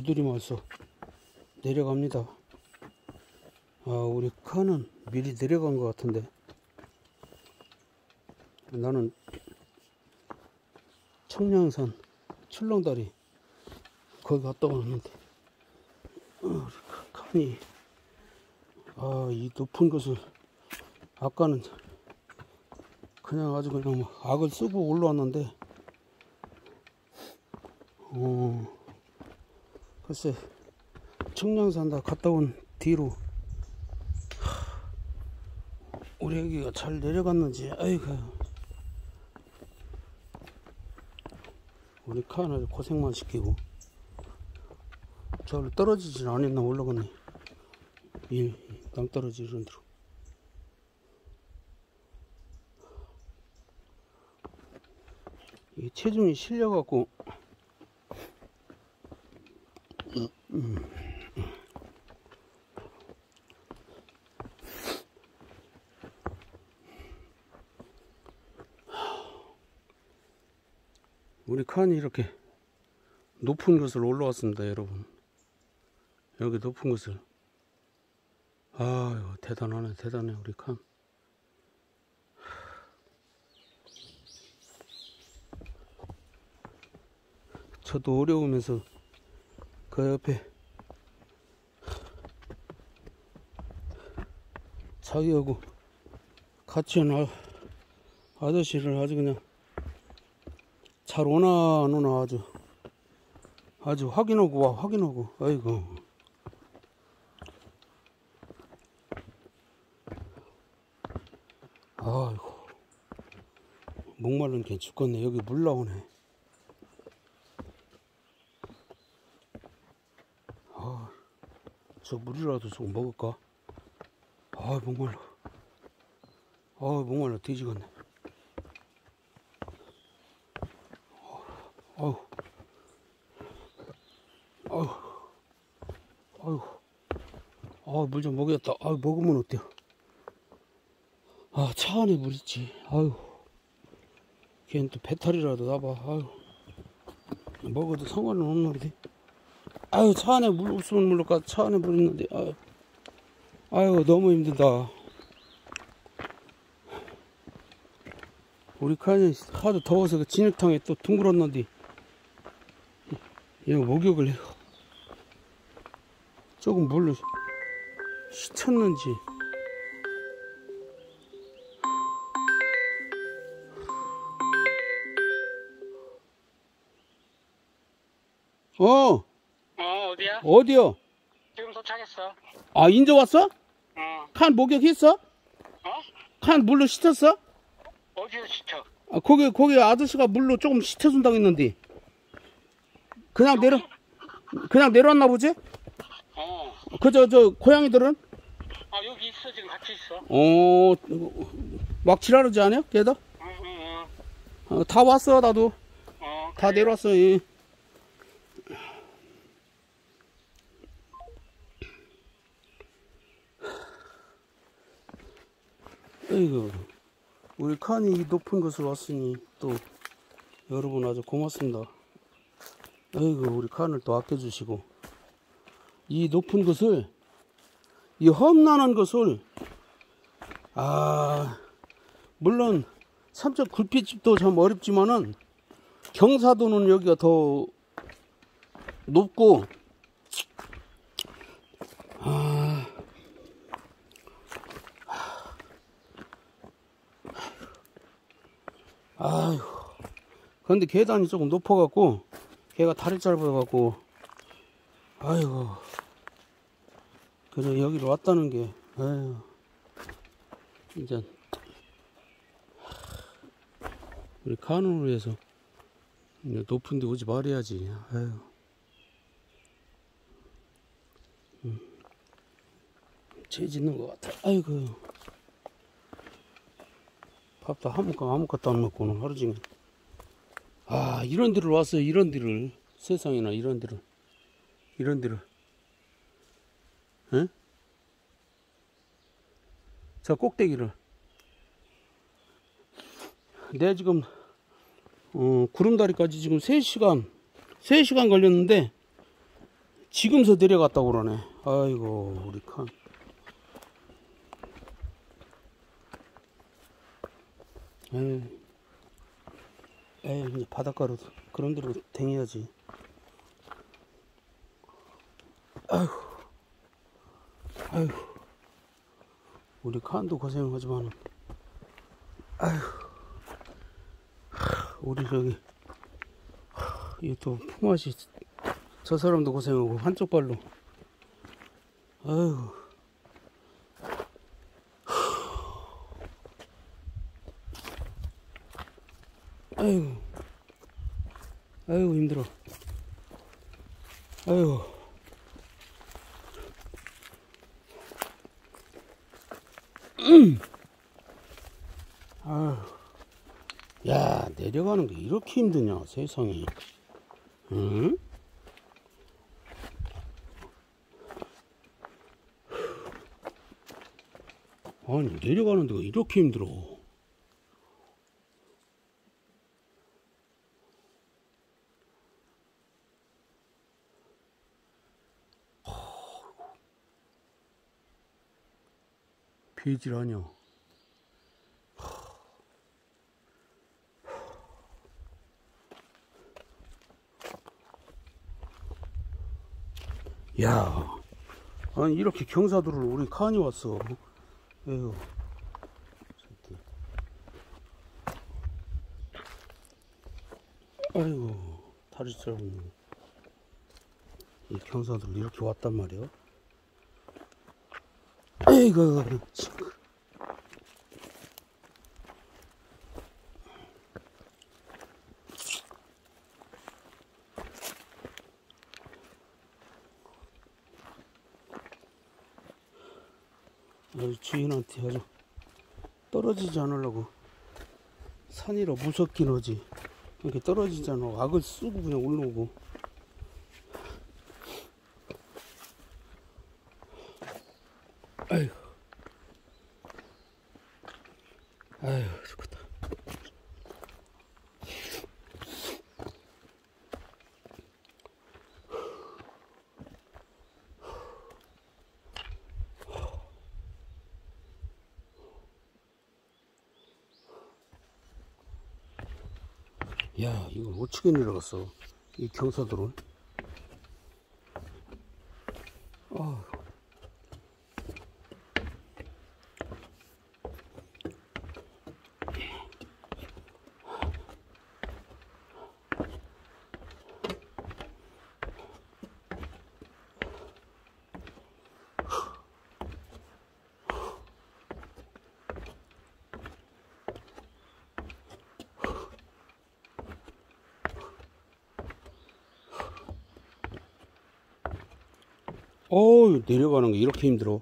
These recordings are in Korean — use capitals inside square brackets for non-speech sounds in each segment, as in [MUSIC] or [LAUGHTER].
두드리면서 내려갑니다. 아, 우리 카는 미리 내려간 것 같은데. 나는 청량산 출렁다리 거기 갔다 왔는데 어, 우리 칸이 아, 이 높은 곳을 아까는 그냥 아주 그냥 막 악을 쓰고 올라왔는데 어 글쎄 청량산 다 갔다 온 뒤로 하, 우리 애기가 잘 내려갔는지 아이고. 우리 칸을 고생만 시키고 저를 떨어지질 않았나 올라갔네. 이 낭떠러지 이런 데로. 이 체중이 실려갖고 칸이 이렇게 높은 곳을 올라왔습니다 여러분. 여기 높은 곳을. 아유 대단하네 대단해 우리 칸. 저도 어려우면서 그 옆에 자기하고 같이 온 아, 아저씨를 아주 그냥 잘 오나 안 오나 아주. 아주 확인하고 와 확인하고. 아이고. 아이고. 목말른 게 죽겠네. 여기 물 나오네. 아, 저 물이라도 좀 먹을까? 아 목말라. 아 목말라 뒤지겠네 아유 아유 아유 아물 좀 먹였다. 아유 먹으면 어때요? 아 차 안에 물 있지. 아유 걔는 또 배탈이라도 나봐. 아유 먹어도 상관은 없는 놈이지 아유 차 안에 물 없으면 물러가. 차 안에 물 있는데. 아유 아유 너무 힘들다. 우리 칸이 하도 더워서 그 진흙탕에 또 둥글었는데 이거 목욕을 해요 조금 물로 씻었는지 어 어, 어디야? 어디요 지금 도착했어. 아 인제 왔어? 어, 칸 목욕했어? 어? 칸 물로 씻었어? 어디서 시켜? 아, 거기 거기 아저씨가 물로 조금 씻어준다고 했는데 그냥 내려 그냥 내려왔나 보지? 어, 그저 저 고양이들은 아, 여기 있어. 지금 같이 있어. 어 막 지랄하지 않아요? 걔도 응, 응, 어, 다 왔어 나도 응. 어, 다 내려왔어. 예. 에이구, 우리 칸이 이 높은 곳을 왔으니 또 여러분 아주 고맙습니다. 에이구, 우리 칸을 또 아껴주시고. 이 높은 곳을 이 험난한 것을 아 물론 삼척 굴빛집도 참 어렵지만은 경사도는 여기가 더 높고 아, 아휴. 근데 계단이 조금 높아갖고 걔가 다리 짧아갖고 아이고 그래 여기로 왔다는 게 아휴 진짜 우리 간호를 위해서 이제 높은 데 오지 말아야지. 아유. 음. 죄 짓는 것 같아. 아이고. 밥도 아무것도, 안 먹고 오늘 하루 종일. 아, 이런 데를 왔어요. 이런 데를. 세상에나 이런 데를. 이런 데를. 응? 저 꼭대기를. 내가 지금 어, 구름다리까지 지금 3시간 3시간 걸렸는데 지금서 내려갔다고 그러네. 아이고, 우리 칸. 에이, 에이, 바닷가로 그런 데로 댕겨야지. 아이고, 아이고, 우리 칸도 고생하지만, 아이고, 우리 저기, 이또 품앗이 저 사람도 고생하고 한쪽 발로. 아유 아유. 아유 힘들어. 아유. 아유. 야 내려가는 게 이렇게 힘드냐 세상에. 응? 아니 내려가는 데가 이렇게 힘들어 아니야 야 아니 이렇게 경사도를 우리 칸이 왔어. 에휴. 새끼 아이고 다리 짧은 이 경사도를 이렇게 왔단 말이야 아이고 주인한테 아주 떨어지지 않으려고 산이라 무섭긴 하지. 이렇게 떨어지지 않아 악을 쓰고 그냥 올라오고 아휴. 아휴 좋겠다. 야 이거 어떻게 내려갔어? 이 경사도를 아 어우 내려가는 게 이렇게 힘들어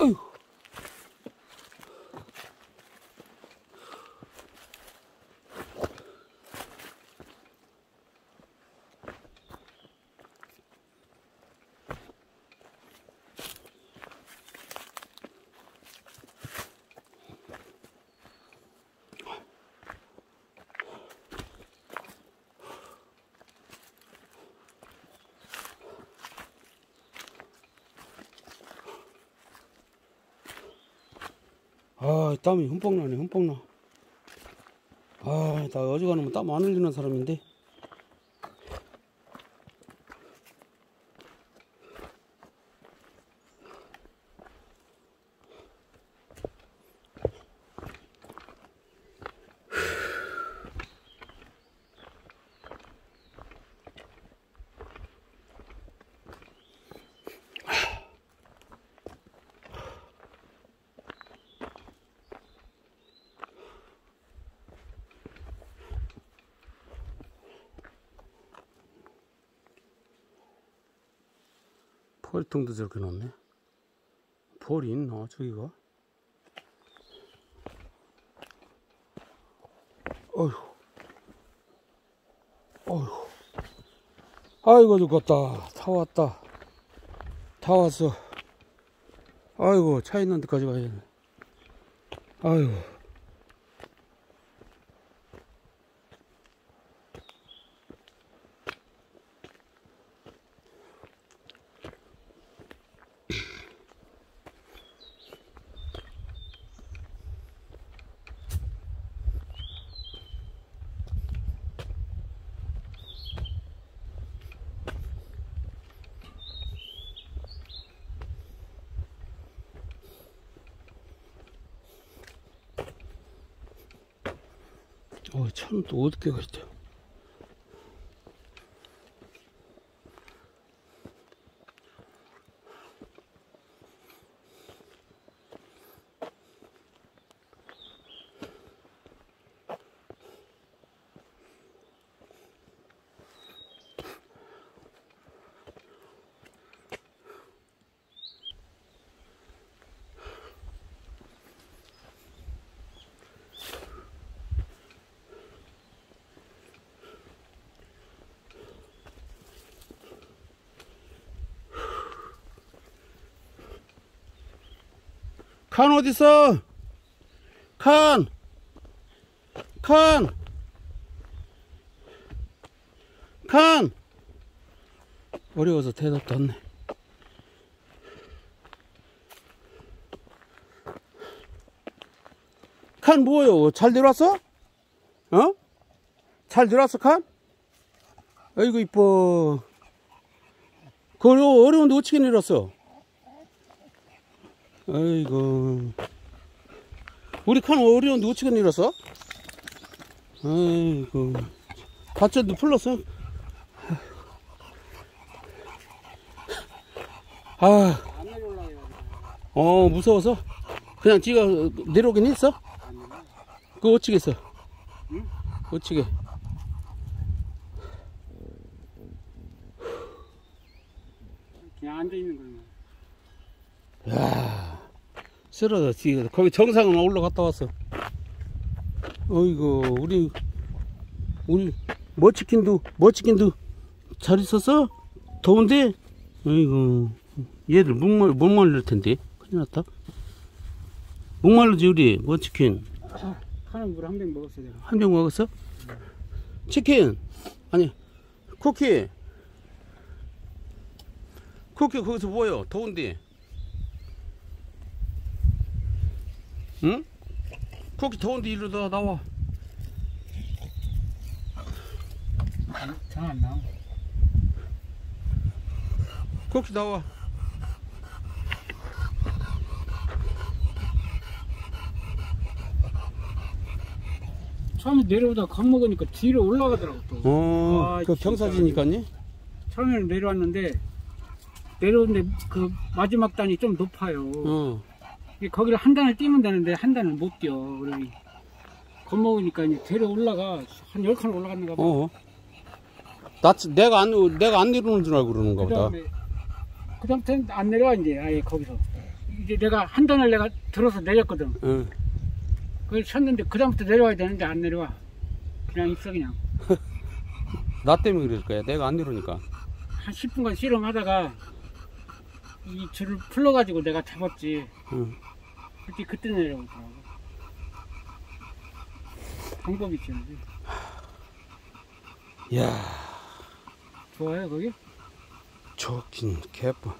어휴. 아, 땀이 흠뻑 나네, 흠뻑 나. 아, 나 어지간하면 땀 안 흘리는 사람인데. 폴통도 저렇게 넣네. 폴이 있나, 저기가? 어휴. 어휴. 아이고, 죽겠다. 다 왔다. 다 왔어. 아이고, 차 있는 데까지 가야 되네. 아이고. 어, 차는 또 어떻게 가있 칸 어딨어? 칸! 칸! 칸! 어려워서 대답도 안 해. 칸 뭐요? 잘 내려왔어? 어? 잘 내려왔어 칸? 아이고 이뻐. 그 어려- 어려운데 어떻게 내렸어? 아이고. 우리 칸 어려운데 어떻게 내렸어? 아이고. 밭전도 풀렀어? 아, 안 내려올라요. 어, 무서워서? 그냥 지가 내려오긴 했어? 그거 어찌게 했어? 응? 어찌게? 그냥 앉아 있는 거예요. 야 쓰러져, 지가. 거기 정상은 올라갔다 왔어. 어이구, 우리, 우리, 머치킨도, 머치킨도 잘 있었어? 더운데? 어이구, 얘들 목말, 목말릴 텐데. 큰일 났다. 목말르지, 우리, 머치킨. 카는 물 한 병 먹었어요. 내가. 한 병 먹었어? 치킨 아니 쿠키 쿠키 거기서 뭐요? 더운데 응? 쿠키 더운데 이리로 나- 나와 전안 나와. 쿠키 나와 처음에 내려오다 겁먹으니까 뒤로 올라가더라고 또. 어, 아, 그. 경사지니까니 처음에는 내려왔는데 내려오는데 그 마지막 단이 좀 높아요. 어, 거기를 한 단을 뛰면 되는데 한 단을 못 뛰어. 그러니 겁먹으니까 이제 데려 올라가 한 열 칸 올라갔는가 봐. 어. 나, 내가 안, 내가 안 내려오는 줄 알고 그러는가 보다. 그다음에 그다음부터는 안 내려와 이제 아예 거기서 이제 내가 한 단을 내가 들어서 내렸거든. 어. 그걸 쳤는데 그다음부터 내려와야 되는데 안 내려와. 그냥 있어 그냥 [LAUGHS] 나 때문에 그럴 거야. 내가 안 내려오니까. 한 10분간 실험하다가 이 줄을 풀러가지고 내가 잡았지. 응. 그때 그때 내려오더라고. 방법이 있지. 이야, 좋아요 거기? 좋긴 개뿔.